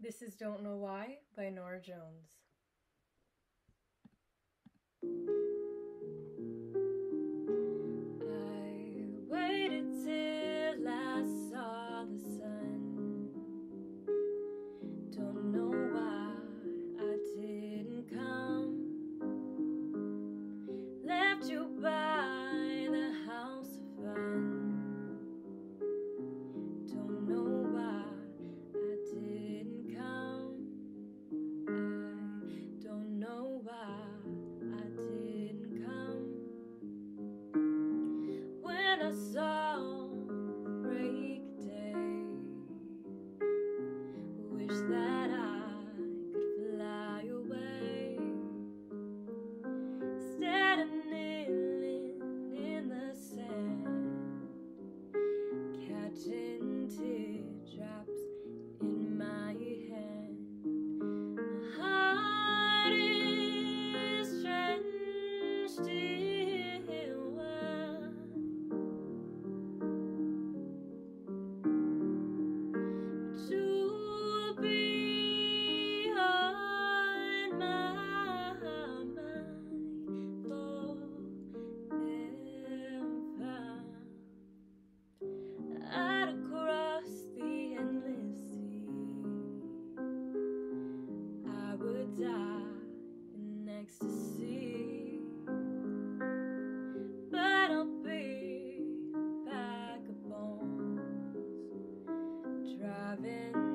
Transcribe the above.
This is Don't Know Why by Norah Jones. I waited till I saw the sun. Don't know why I didn't come. Left you know why I didn't come when I saw. driving.